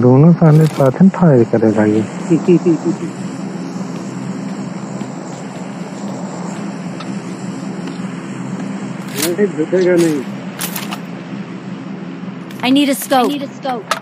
दोनों साले साथ में फायर करेगा ये। नहीं। I need a scope. I need a scope.